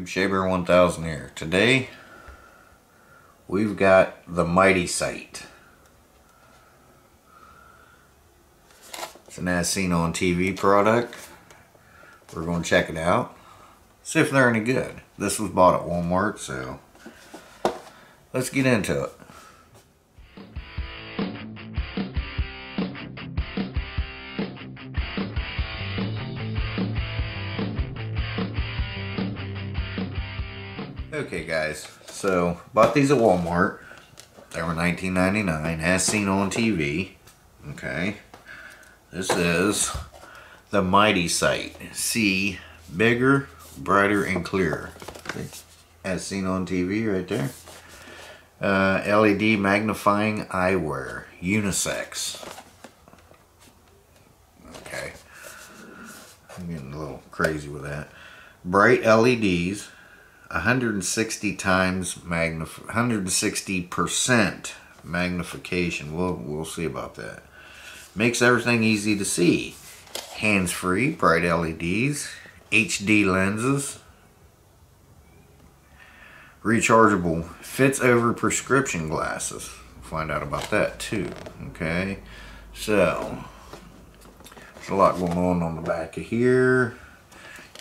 YouTube? Shabear 1000 here. Today, we've got the Mighty Sight. It's an as seen on TV product. We're going to check it out. See if they're any good. This was bought at Walmart, so let's get into it. Okay guys, so bought these at Walmart. They were $19.99 as seen on TV. Okay. This is the Mighty Sight. See bigger, brighter, and clearer. As seen on TV right there. Uh, LED magnifying eyewear. Unisex. Okay. I'm getting a little crazy with that. Bright LEDs 160 times magnif 160 percent magnification. We'll we'll see about that. Makes everything easy to see. Hands-free, bright LEDs, HD lenses, rechargeable, fits over prescription glasses. We'll find out about that too. Okay, so there's a lot going on on the back of here.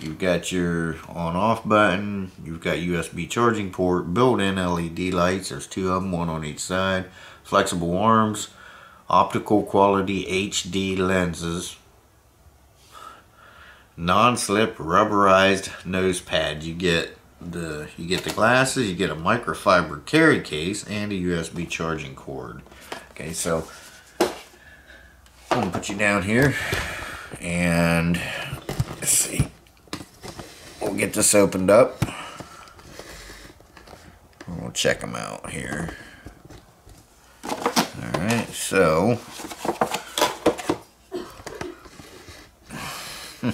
You've got your on off button. You've got USB charging port, built-in LED lights. There's two of them, one on each side. Flexible arms, optical quality HD lenses, non-slip rubberized nose pad. You get the you get the glasses, you get a microfiber carry case, and a USB charging cord. Okay, so I'm gonna put you down here and let's see we'll get this opened up. We'll check them out here. Alright, so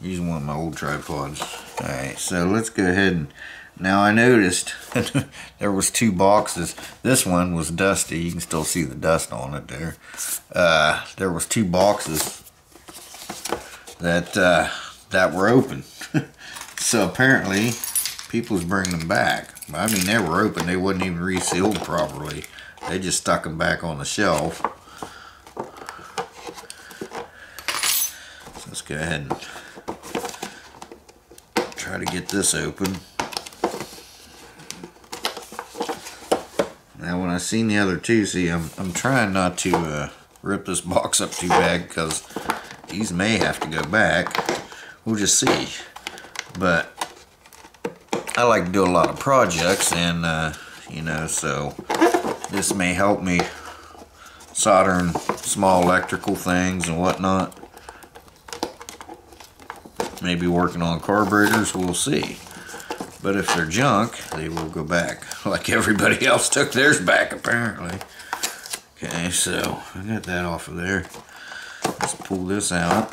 using one of my old tripods. Alright, so let's go ahead and now I noticed there was two boxes. This one was dusty. You can still see the dust on it there. Uh, there was two boxes that uh, that were open. so apparently, people's bringing them back. I mean, they were open. They wasn't even resealed properly. They just stuck them back on the shelf. So let's go ahead and try to get this open. Now, when I seen the other two, see, I'm I'm trying not to uh, rip this box up too bad because these may have to go back. We'll just see. But I like to do a lot of projects and, uh, you know, so this may help me soldering small electrical things and whatnot. Maybe working on carburetors, we'll see. But if they're junk, they will go back. Like everybody else took theirs back, apparently. Okay, so I got that off of there. Let's pull this out.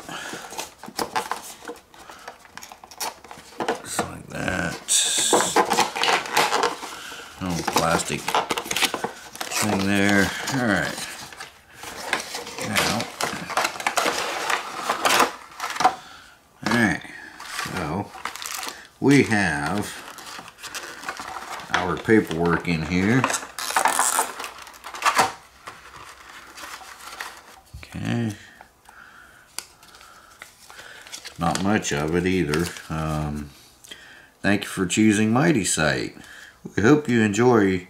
Just like that. Oh, plastic thing there. Alright. Now. Alright. So, we have our paperwork in here. Okay. Not much of it either. Um, thank you for choosing Mighty Sight. We hope you enjoy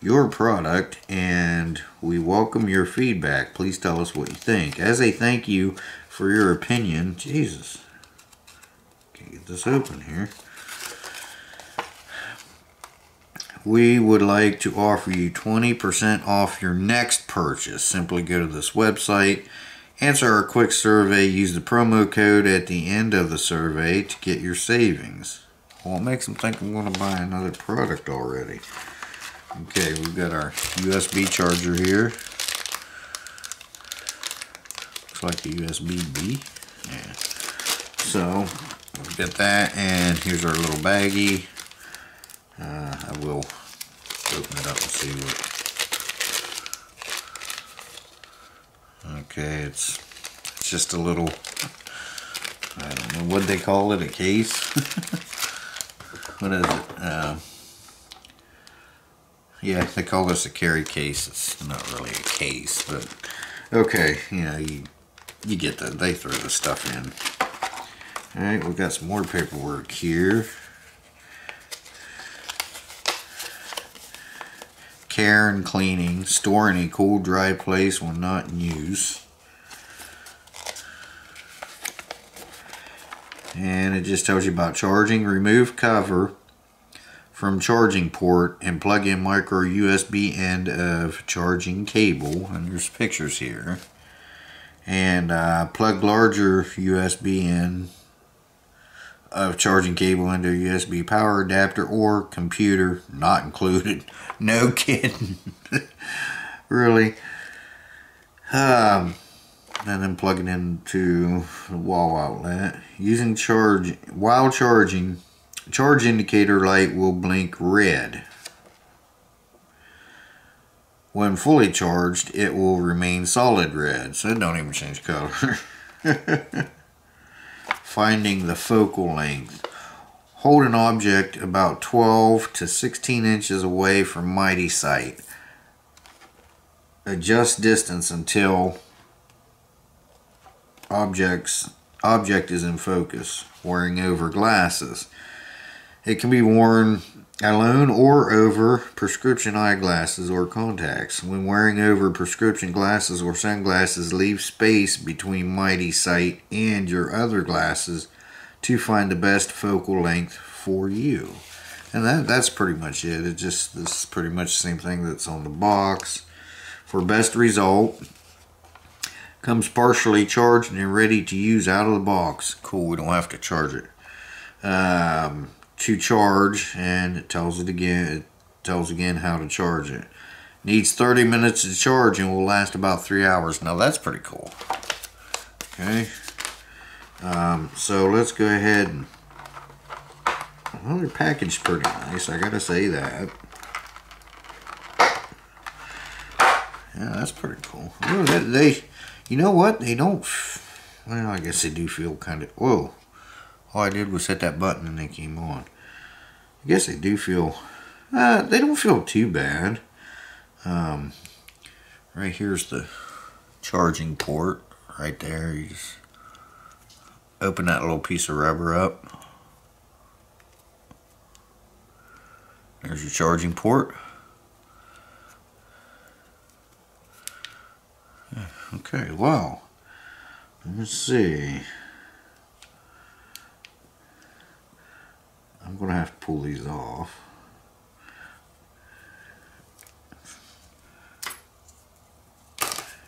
your product and we welcome your feedback. Please tell us what you think. As a thank you for your opinion, Jesus, can't get this open here. We would like to offer you 20% off your next purchase. Simply go to this website Answer our quick survey. Use the promo code at the end of the survey to get your savings. Well, it makes them think I'm going to buy another product already. Okay, we've got our USB charger here. Looks like a USB-B. Yeah. So, we've got that, and here's our little baggie. Uh, I will open it up and see what Okay, it's, it's just a little I don't know what they call it, a case. what is it? Uh, yeah, they call this a carry case. It's not really a case, but okay, you know, you you get the they throw the stuff in. All right, we've got some more paperwork here. Care and cleaning, store in a cool, dry place when not in use. And it just tells you about charging. Remove cover from charging port and plug in micro USB end of charging cable. And there's pictures here. And uh, plug larger USB in of charging cable into USB power adapter or computer not included. No kidding. really. Um, and then plug it into the wall outlet. Using charge while charging, charge indicator light will blink red. When fully charged, it will remain solid red, so it don't even change color. Finding the focal length. Hold an object about 12 to 16 inches away from mighty sight. Adjust distance until objects object is in focus. Wearing over glasses. It can be worn alone or over prescription eyeglasses or contacts. When wearing over prescription glasses or sunglasses, leave space between mighty sight and your other glasses to find the best focal length for you. And that, that's pretty much it. It just this is pretty much the same thing that's on the box. For best result, comes partially charged and ready to use out of the box. Cool, we don't have to charge it. Um, to charge and it tells it again it tells again how to charge it. Needs 30 minutes to charge and will last about three hours. Now that's pretty cool. Okay. Um, so let's go ahead and well they're packaged pretty nice I gotta say that. Yeah that's pretty cool. They, they you know what they don't well I guess they do feel kind of whoa all I did was hit that button and they came on. I guess they do feel, uh, they don't feel too bad. Um, right here's the charging port right there. You just open that little piece of rubber up. There's your charging port. Okay, well, let's see. I'm going to have to pull these off.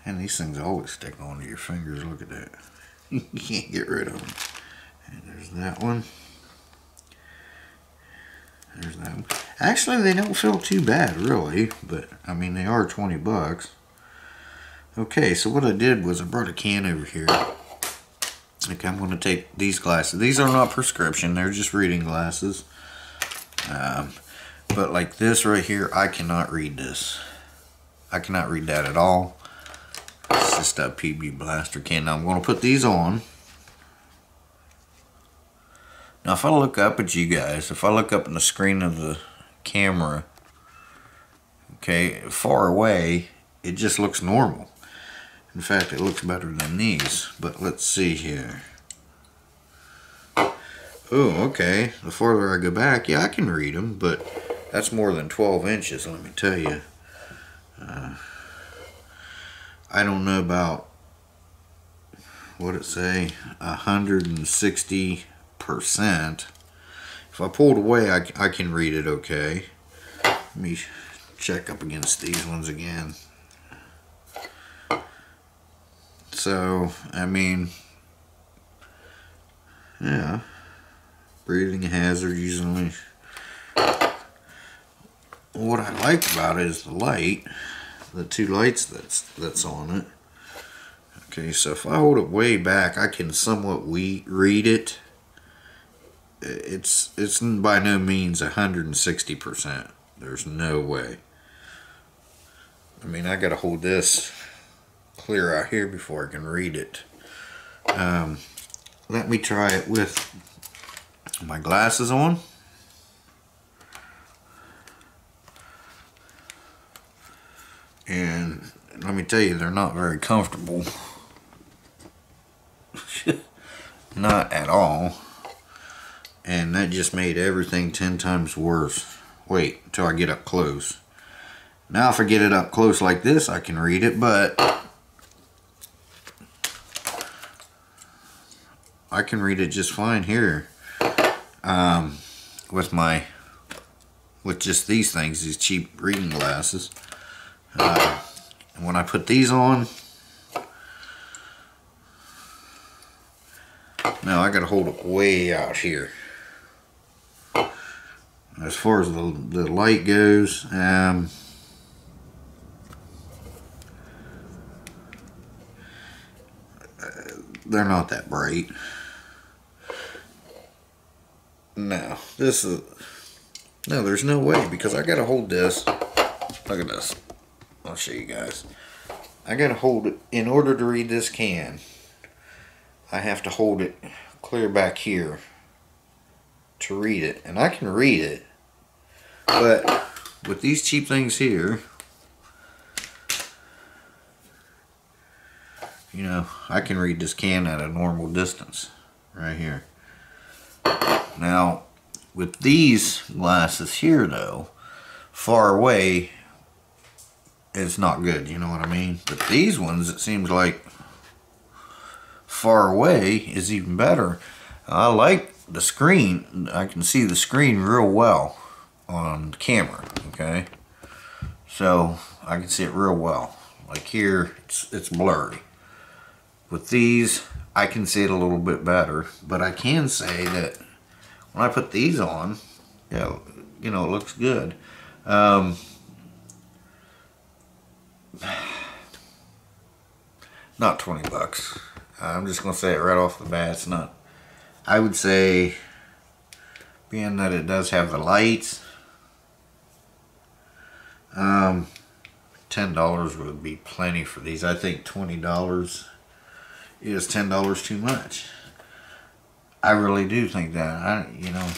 And these things always stick onto your fingers. Look at that. you can't get rid of them. And there's that one. There's that one. Actually, they don't feel too bad, really. But, I mean, they are 20 bucks. Okay, so what I did was I brought a can over here. Like I'm going to take these glasses. These are not prescription. They're just reading glasses. Um, but like this right here, I cannot read this. I cannot read that at all. It's just a PB Blaster can. Now I'm going to put these on. Now if I look up at you guys, if I look up in the screen of the camera, okay, far away, it just looks normal. In fact, it looks better than these. But let's see here. Oh, okay. The farther I go back, yeah, I can read them, but that's more than 12 inches, let me tell you. Uh, I don't know about, what it say, 160%. If I pull it away, I, I can read it okay. Let me check up against these ones again. So, I mean, yeah, breathing hazard usually. What I like about it is the light, the two lights that's that's on it. Okay, so if I hold it way back, I can somewhat we read it. It's it's by no means 160%. There's no way. I mean, I got to hold this clear out here before I can read it. Um, let me try it with my glasses on. And let me tell you, they're not very comfortable. not at all. And that just made everything 10 times worse. Wait until I get up close. Now if I get it up close like this, I can read it, but I can read it just fine here. Um, with my, with just these things, these cheap reading glasses. Uh, and when I put these on, now I gotta hold it way out here. As far as the, the light goes, um, they're not that bright. No, this is, no, there's no way because I gotta hold this. Look at this. I'll show you guys. I gotta hold it, in order to read this can, I have to hold it clear back here to read it. And I can read it, but with these cheap things here, you know, I can read this can at a normal distance right here. Now, with these glasses here though, far away is not good, you know what I mean? But these ones, it seems like far away is even better. I like the screen. I can see the screen real well on camera, okay? So, I can see it real well. Like here, it's, it's blurry. With these, I can see it a little bit better, but I can say that when I put these on, yeah, you know, it looks good. Um, not 20 bucks. I'm just going to say it right off the bat. It's not, I would say, being that it does have the lights, um, $10 would be plenty for these. I think $20 is $10 too much. I really do think that. I, you know,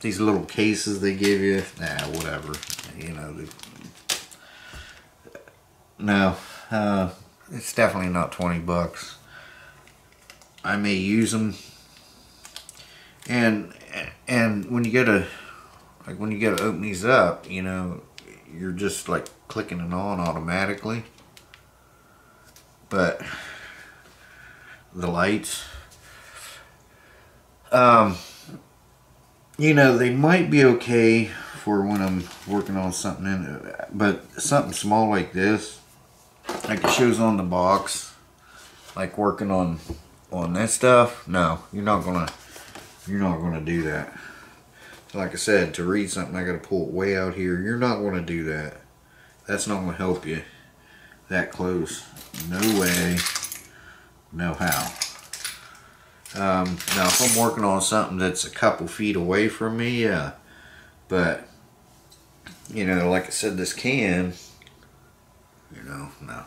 these little cases they give you, nah, whatever. You know, they, no, uh, it's definitely not 20 bucks. I may use them. And, and when you get to, like when you get to open these up, you know, you're just like clicking it on automatically. But the lights. Um, you know, they might be okay for when I'm working on something, in, but something small like this, like it shows on the box, like working on on that stuff. No, you're not gonna you're not gonna do that. Like I said, to read something, I gotta pull it way out here. You're not gonna do that. That's not gonna help you that close. No way know how. Um, now, if I'm working on something that's a couple feet away from me, yeah. But, you know, like I said, this can, you know, no.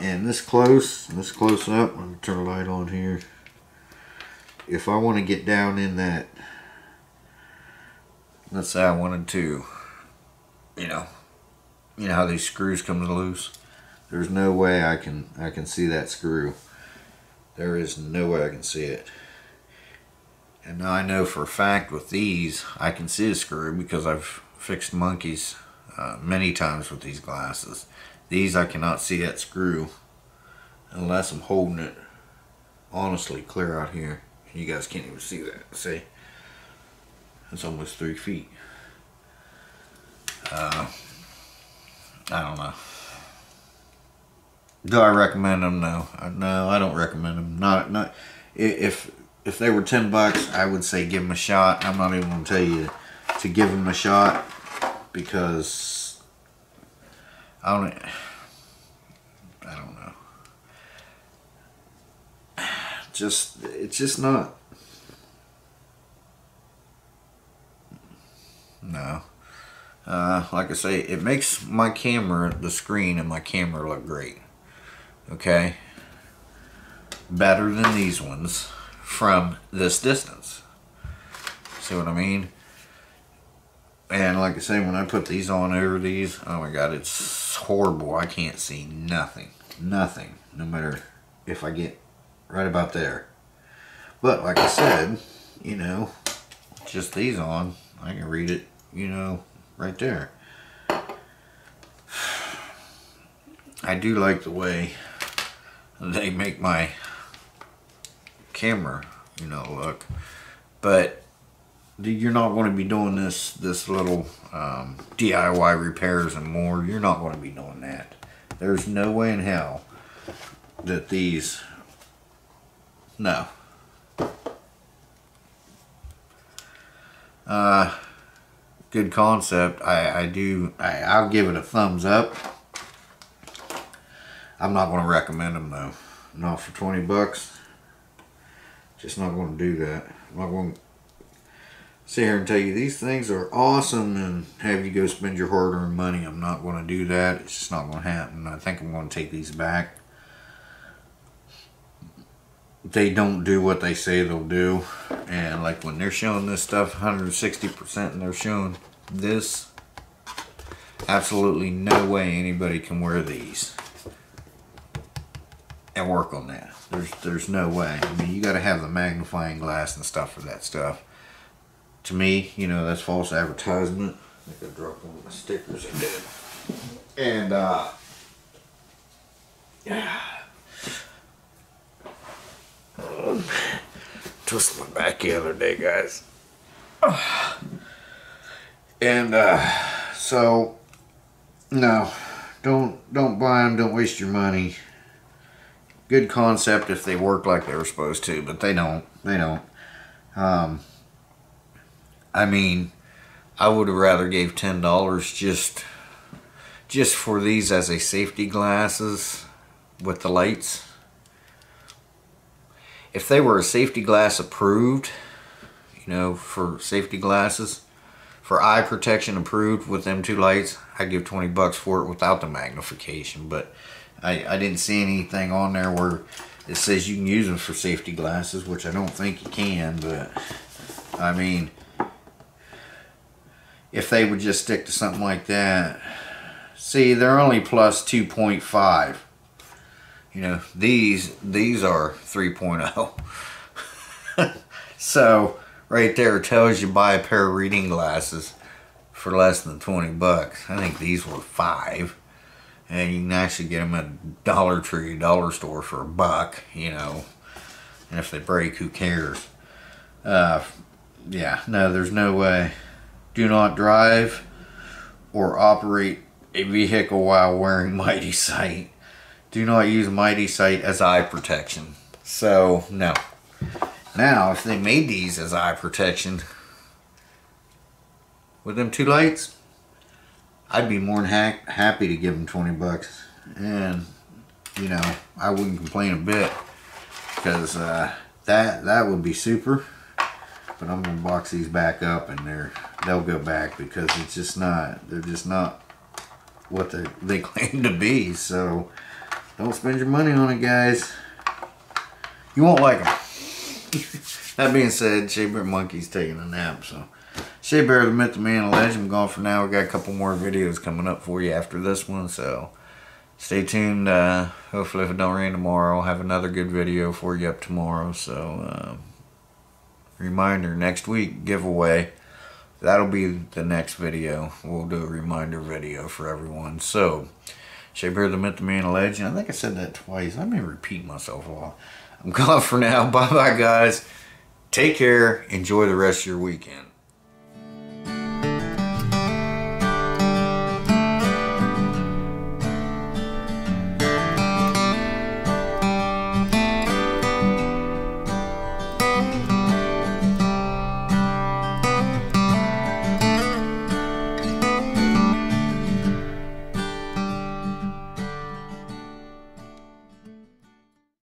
And this close, this close up, let me turn the light on here. If I want to get down in that, let's say I wanted to, you know, you know how these screws come loose? There's no way I can I can see that screw. There is no way I can see it. And now I know for a fact with these, I can see a screw because I've fixed monkeys uh, many times with these glasses. These I cannot see that screw unless I'm holding it honestly clear out here. You guys can't even see that. See? It's almost three feet. Uh, I don't know. Do I recommend them? No, no, I don't recommend them. Not, not. If if they were ten bucks, I would say give them a shot. I'm not even gonna tell you to give them a shot because I don't. I don't know. Just it's just not. No. Uh, like I say, it makes my camera, the screen and my camera look great okay better than these ones from this distance. See what I mean? And like I say, when I put these on over these, oh my god, it's horrible. I can't see nothing. Nothing. No matter if I get right about there. But like I said, you know, just these on, I can read it, you know, right there. I do like the way they make my camera, you know, look. But you're not going to be doing this this little um, DIY repairs and more. You're not going to be doing that. There's no way in hell that these. No. Uh, good concept. I I do. I I'll give it a thumbs up. I'm not going to recommend them though. Not for 20 bucks. Just not going to do that. I'm not going to sit here and tell you these things are awesome and have you go spend your hard-earned money. I'm not going to do that. It's just not going to happen. I think I'm going to take these back. They don't do what they say they'll do. And like when they're showing this stuff 160% and they're showing this, absolutely no way anybody can wear these and work on that. There's there's no way. I mean, you got to have the magnifying glass and stuff for that stuff to me, you know, that's false advertisement. I think I dropped one of the stickers I did. And, uh, yeah. Twisted my back the other day, guys. And, uh, so, no, don't, don't buy them, don't waste your money. Good concept if they work like they were supposed to, but they don't, they don't. Um, I mean, I would have rather gave ten dollars just just for these as a safety glasses with the lights. If they were a safety glass approved, you know, for safety glasses, for eye protection approved with them two lights, I'd give 20 bucks for it without the magnification. But I, I didn't see anything on there where it says you can use them for safety glasses, which I don't think you can, but I mean, if they would just stick to something like that. See, they're only plus 2.5. You know, these these are 3.0. so, right there tells you buy a pair of reading glasses for less than 20 bucks. I think these were 5. And you can actually get them at Dollar Tree, Dollar Store for a buck, you know. And if they break, who cares? Uh, yeah, no, there's no way do not drive or operate a vehicle while wearing Mighty Sight. Do not use Mighty Sight as eye protection. So, no. Now, if they made these as eye protection with them two lights, I'd be more than ha happy to give them 20 bucks. And, you know, I wouldn't complain a bit because uh, that, that would be super. But I'm gonna box these back up and they're they'll go back because it's just not they're just not what they they claim to be. So don't spend your money on it guys. You won't like them that being said Shea Monkey's taking a nap so Shea Bear the Myth the Man the Legend I'm gone for now. We got a couple more videos coming up for you after this one so stay tuned uh, hopefully if it don't rain tomorrow I'll have another good video for you up tomorrow so uh, reminder next week giveaway that'll be the next video. We'll do a reminder video for everyone. So Shea Bear the Myth the Man the Legend. I think I said that twice. I may repeat myself a lot. I'm gone for now. Bye bye guys. Take care. Enjoy the rest of your weekend